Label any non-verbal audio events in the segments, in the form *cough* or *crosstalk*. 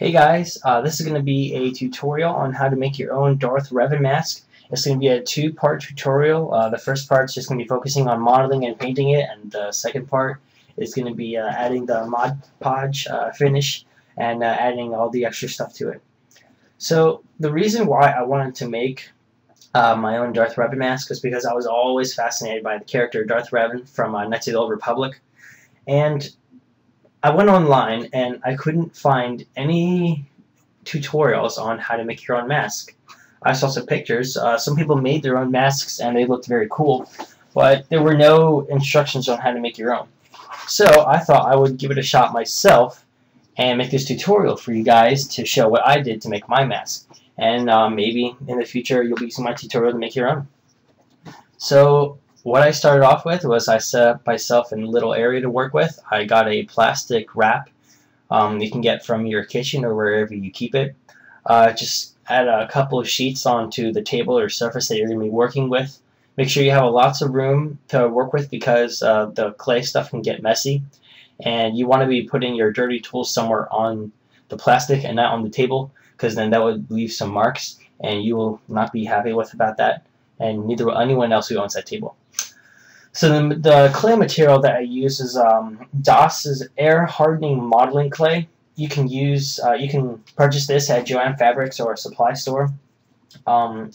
Hey guys, uh, this is going to be a tutorial on how to make your own Darth Revan mask. It's going to be a two-part tutorial. Uh, the first part is just going to be focusing on modeling and painting it, and the second part is going to be uh, adding the Mod Podge uh, finish and uh, adding all the extra stuff to it. So the reason why I wanted to make uh, my own Darth Revan mask is because I was always fascinated by the character Darth Revan from Knights of the Old Republic. And I went online and I couldn't find any tutorials on how to make your own mask. I saw some pictures. Uh, some people made their own masks and they looked very cool, but there were no instructions on how to make your own. So I thought I would give it a shot myself and make this tutorial for you guys to show what I did to make my mask. And uh, maybe in the future you'll be using my tutorial to make your own. So what I started off with was I set up myself in a little area to work with. I got a plastic wrap um, you can get from your kitchen or wherever you keep it. Uh, just add a couple of sheets onto the table or surface that you're going to be working with. Make sure you have lots of room to work with because uh, the clay stuff can get messy. And you want to be putting your dirty tools somewhere on the plastic and not on the table because then that would leave some marks and you will not be happy with about that and neither will anyone else who owns that table. So the, the clay material that I use is um, DAS's air hardening modeling clay. You can use, uh, you can purchase this at Jo-Ann Fabrics or a supply store. Um,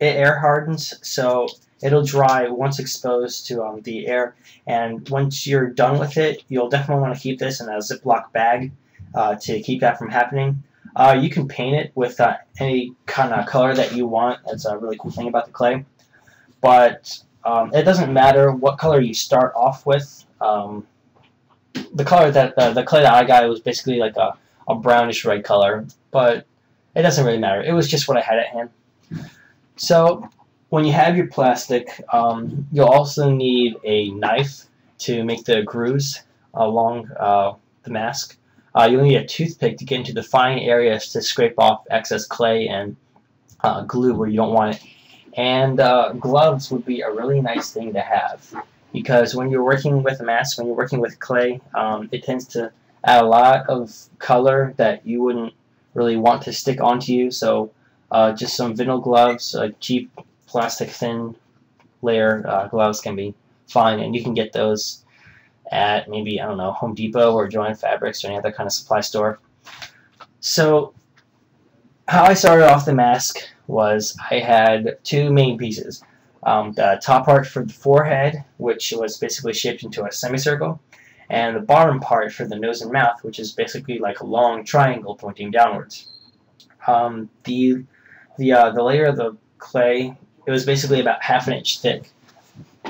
it air hardens, so it'll dry once exposed to um, the air. And once you're done with it, you'll definitely want to keep this in a Ziploc bag uh, to keep that from happening. Uh, you can paint it with uh, any kind of color that you want. That's a really cool thing about the clay. But um, it doesn't matter what color you start off with. Um, the color that the, the clay that I got was basically like a, a brownish red color, but it doesn't really matter. It was just what I had at hand. So when you have your plastic, um, you'll also need a knife to make the grooves along uh, the mask. Uh, you'll need a toothpick to get into the fine areas to scrape off excess clay and uh, glue where you don't want it. And uh, gloves would be a really nice thing to have because when you're working with a mask, when you're working with clay, um, it tends to add a lot of color that you wouldn't really want to stick onto you. So uh, just some vinyl gloves, a cheap plastic thin layer uh, gloves can be fine, and you can get those at maybe, I don't know, Home Depot or Jo-Ann Fabrics or any other kind of supply store. So how I started off the mask was I had two main pieces. Um, the top part for the forehead, which was basically shaped into a semicircle, and the bottom part for the nose and mouth, which is basically like a long triangle pointing downwards. Um, the the uh, the layer of the clay, it was basically about half an inch thick,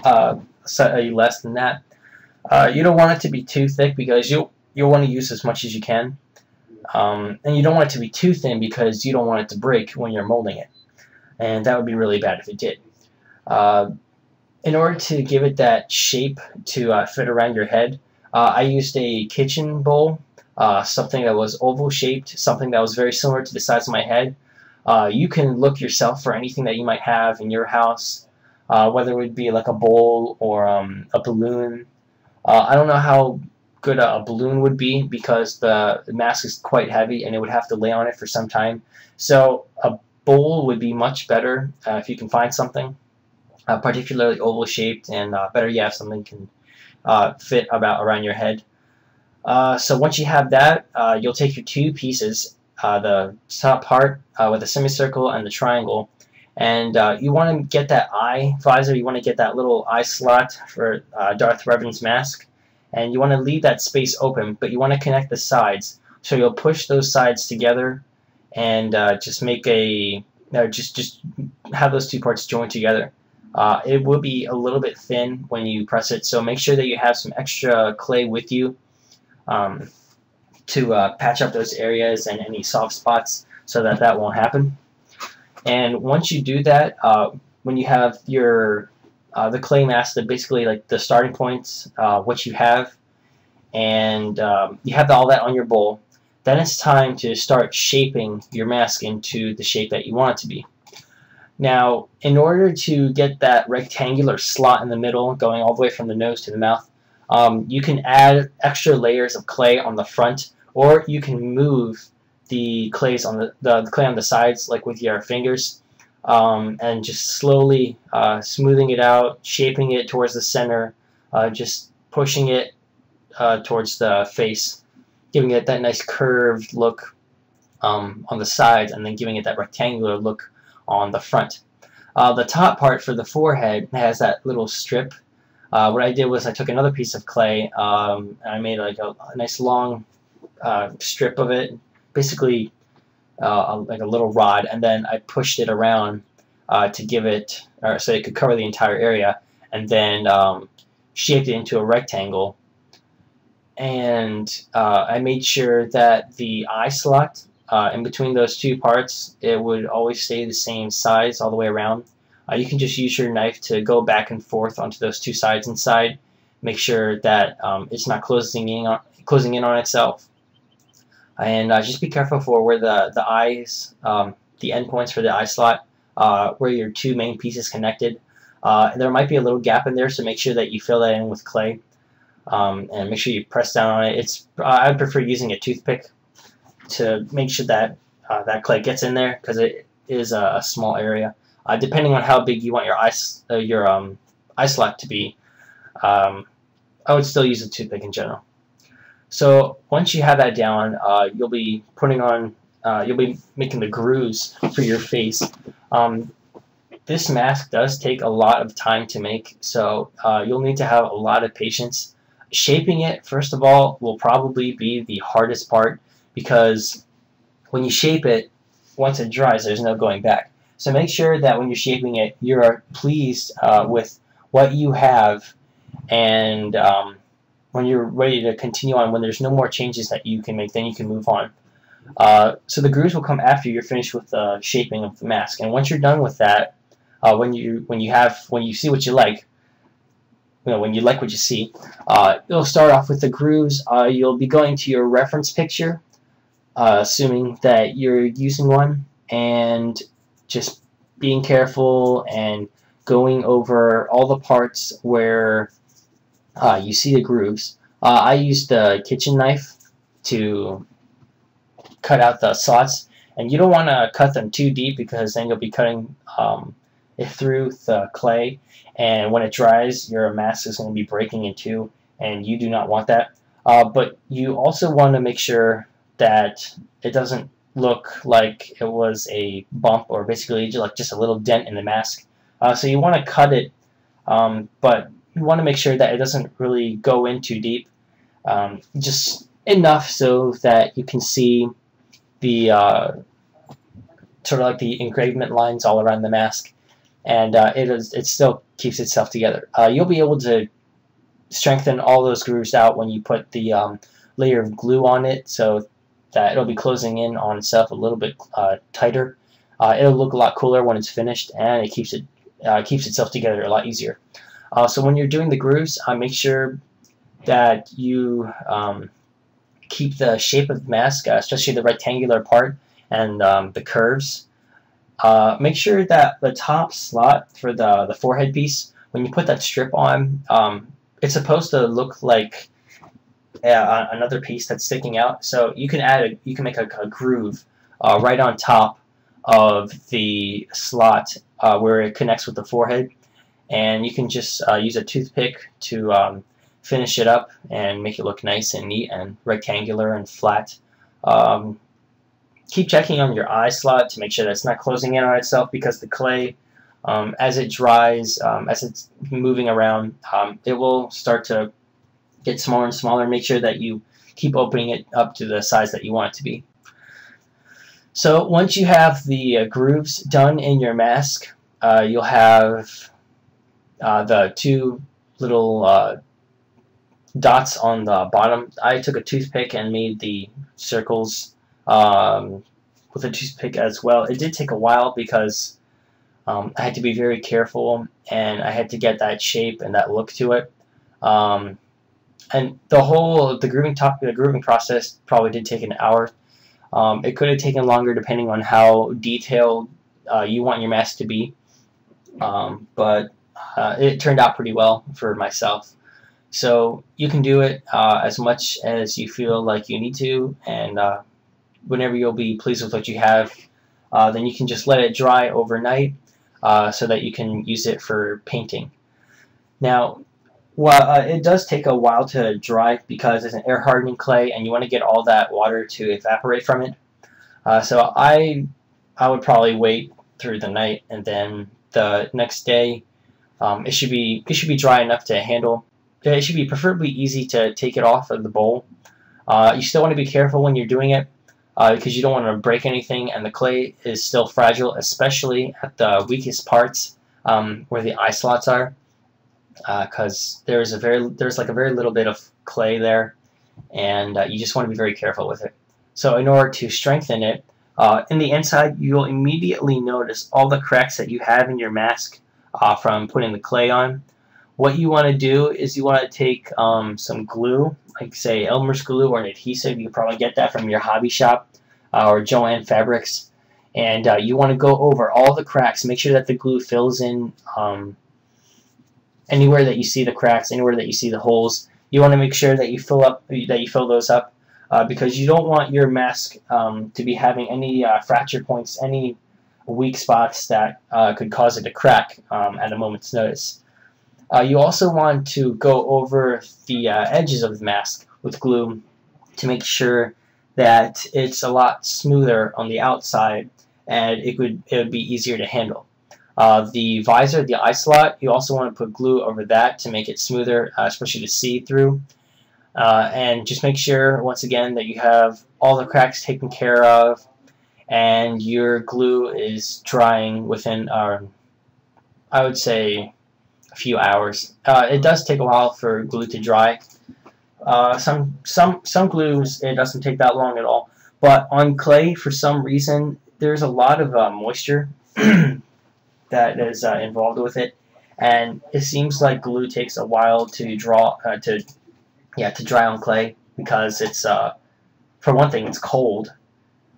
uh, slightly less than that. Uh, you don't want it to be too thick because you you'll want to use as much as you can. Um, and you don't want it to be too thin because you don't want it to break when you're molding it. And that would be really bad if it did. Uh, in order to give it that shape to uh, fit around your head, uh, I used a kitchen bowl, uh, something that was oval shaped, something that was very similar to the size of my head. Uh, you can look yourself for anything that you might have in your house, uh, whether it would be like a bowl or um, a balloon. I don't know how good a, balloon would be because the, the mask is quite heavy and it would have to lay on it for some time. So a bowl would be much better uh, if you can find something, uh, particularly oval shaped, and uh, better yet, something can uh, fit about around your head. Uh, so once you have that, uh, you'll take your two pieces, the top part with the semicircle and the triangle, and you want to get that eye visor, you want to get that little eye slot for Darth Revan's mask and you want to leave that space open, but you want to connect the sides. So you'll push those sides together and uh, just make a, uh, just, just have those two parts join together. Uh, it will be a little bit thin when you press it, so make sure that you have some extra clay with you um, to uh, patch up those areas and any soft spots so that that won't happen. And once you do that, uh, when you have your uh, the clay mask, that basically like the starting points, uh, what you have, and um, you have all that on your bowl. Then it's time to start shaping your mask into the shape that you want it to be. Now, in order to get that rectangular slot in the middle, going all the way from the nose to the mouth, um, you can add extra layers of clay on the front, or you can move the clays on the, the, the clay on the sides like with your fingers um, and just slowly uh, smoothing it out, shaping it towards the center, uh, just pushing it uh, towards the face, giving it that nice curved look um, on the sides, and then giving it that rectangular look on the front. Uh, the top part for the forehead has that little strip. Uh, what I did was I took another piece of clay um, and I made like a, a nice long uh, strip of it, basically uh, like a little rod, and then I pushed it around uh, to give it, or so it could cover the entire area, and then um, shaped it into a rectangle. And uh, I made sure that the eye slot uh, in between those two parts, it would always stay the same size all the way around. Uh, you can just use your knife to go back and forth onto those two sides inside. Make sure that um, it's not closing in on, closing in on itself and uh, just be careful for where the the eyes, um, the endpoints for the eye slot, uh, where your two main pieces connected. Uh, there might be a little gap in there, so make sure that you fill that in with clay, um, and make sure you press down on it. It's I prefer using a toothpick to make sure that uh, that clay gets in there because it is a, a small area. Uh, depending on how big you want your eye uh, your um, eye slot to be, um, I would still use a toothpick in general. So once you have that down, uh, you'll be putting on, uh, you'll be making the grooves for your face. Um, this mask does take a lot of time to make, so uh, you'll need to have a lot of patience. Shaping it, first of all, will probably be the hardest part because when you shape it, once it dries, there's no going back. So make sure that when you're shaping it, you're pleased uh, with what you have and um, when you're ready to continue on, when there's no more changes that you can make, then you can move on. Uh, so the grooves will come after you're finished with the shaping of the mask. And once you're done with that, uh, when you when you have when you see what you like, you know when you like what you see, uh, you'll start off with the grooves. Uh, you'll be going to your reference picture, uh, assuming that you're using one, and just being careful and going over all the parts where uh, you see the grooves. Uh, I used a kitchen knife to cut out the slots, and you don't want to cut them too deep because then you'll be cutting um, it through the clay, and when it dries, your mask is going to be breaking in two, and you do not want that. Uh, but you also want to make sure that it doesn't look like it was a bump or basically just like just a little dent in the mask. Uh, so you want to cut it, um, but you want to make sure that it doesn't really go in too deep. Um, just enough so that you can see the uh, sort of like the engravement lines all around the mask and uh, it, is, it still keeps itself together. Uh, you'll be able to strengthen all those grooves out when you put the um, layer of glue on it so that it'll be closing in on itself a little bit uh, tighter. Uh, it'll look a lot cooler when it's finished and it keeps it uh, keeps itself together a lot easier. Uh, so when you're doing the grooves, uh, make sure that you um, keep the shape of the mask, uh, especially the rectangular part and um, the curves. Uh, make sure that the top slot for the, the forehead piece, when you put that strip on, um, it's supposed to look like uh, another piece that's sticking out. So you can add a, you can make a, a groove uh, right on top of the slot where it connects with the forehead and you can just uh, use a toothpick to um, finish it up and make it look nice and neat and rectangular and flat. Um, keep checking on your eye slot to make sure that it's not closing in on itself because the clay, um, as it dries, um, as it's moving around, um, it will start to get smaller and smaller. Make sure that you keep opening it up to the size that you want it to be. So once you have the uh, grooves done in your mask, uh, you'll have uh, the two little uh, dots on the bottom. I took a toothpick and made the circles um, with a toothpick as well. It did take a while because um, I had to be very careful and I had to get that shape and that look to it. Um, and the whole the grooving top the grooving process probably did take an hour. Um, it could have taken longer depending on how detailed uh, you want your mask to be. Um, but uh, it turned out pretty well for myself. So you can do it uh, as much as you feel like you need to, and uh, whenever you'll be pleased with what you have, uh, then you can just let it dry overnight uh, so that you can use it for painting. Now, well, uh, it does take a while to dry because it's an air hardening clay and you want to get all that water to evaporate from it. So I, I would probably wait through the night and then the next day um, it should be it should be dry enough to handle. It should be preferably easy to take it off of the bowl. Uh, you still want to be careful when you're doing it uh, because you don't want to break anything and the clay is still fragile especially at the weakest parts um, where the eye slots are because uh, there's a very there's like a very little bit of clay there, and uh, you just want to be very careful with it. So in order to strengthen it, uh, in the inside you'll immediately notice all the cracks that you have in your mask uh, from putting the clay on. What you want to do is you want to take um, some glue, like say Elmer's glue or an adhesive. You probably get that from your hobby shop uh, or Jo-Ann Fabrics. And uh, you want to go over all the cracks. Make sure that the glue fills in um, anywhere that you see the cracks, anywhere that you see the holes, you want to make sure that you fill up that you fill those up uh, because you don't want your mask um, to be having any uh, fracture points, any weak spots that uh, could cause it to crack um, at a moment's notice. Uh, you also want to go over the uh, edges of the mask with glue to make sure that it's a lot smoother on the outside and it would it would be easier to handle. Uh, the visor, the eye slot, you also want to put glue over that to make it smoother, uh, especially to see through. Uh, and just make sure, once again, that you have all the cracks taken care of and your glue is drying within, uh, I would say, a few hours. Uh, it does take a while for glue to dry. Uh, some some some glues it doesn't take that long at all, but on clay for some reason there's a lot of moisture *clears throat* that is uh, involved with it, and it seems like glue takes a while to draw uh, to yeah to dry on clay because it's uh, for one thing it's cold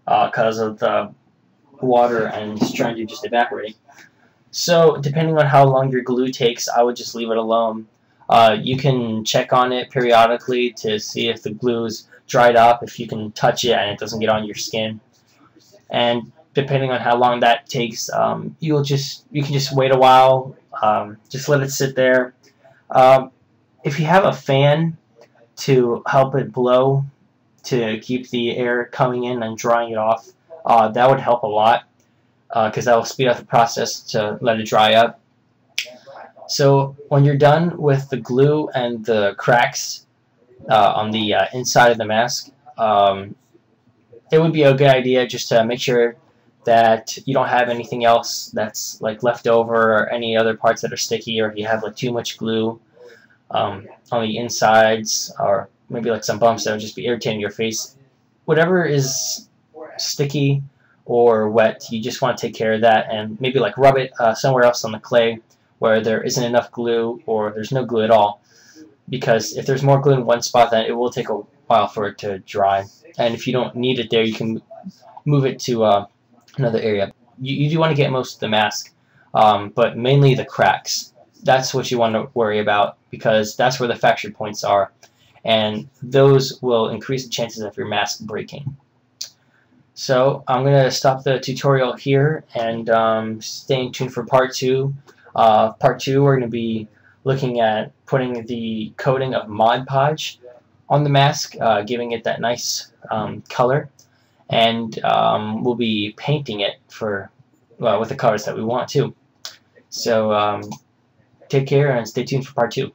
because uh, of the water and to just evaporate. So depending on how long your glue takes, I would just leave it alone. Uh, you can check on it periodically to see if the glue is dried up, if you can touch it and it doesn't get on your skin. And depending on how long that takes, um, you'll just you can just wait a while, um, just let it sit there. Um, if you have a fan to help it blow to keep the air coming in and drying it off, uh, that would help a lot because uh, that will speed up the process to let it dry up. So when you're done with the glue and the cracks uh, on the uh, inside of the mask, um, it would be a good idea just to make sure that you don't have anything else that's like left over or any other parts that are sticky or if you have like too much glue um, on the insides or maybe like some bumps that would just be irritating your face whatever is sticky or wet you just want to take care of that and maybe like rub it uh, somewhere else on the clay where there isn't enough glue or there's no glue at all because if there's more glue in one spot then it will take a while for it to dry and if you don't need it there you can move it to uh, another area. You, you do want to get most of the mask, um, but mainly the cracks. That's what you want to worry about because that's where the fracture points are, and those will increase the chances of your mask breaking. So I'm going to stop the tutorial here and um, stay tuned for part two. Uh, part two, we're going to be looking at putting the coating of Mod Podge on the mask, uh, giving it that nice um, color and um, we'll be painting it for well, with the colors that we want too. So um, take care and stay tuned for part two.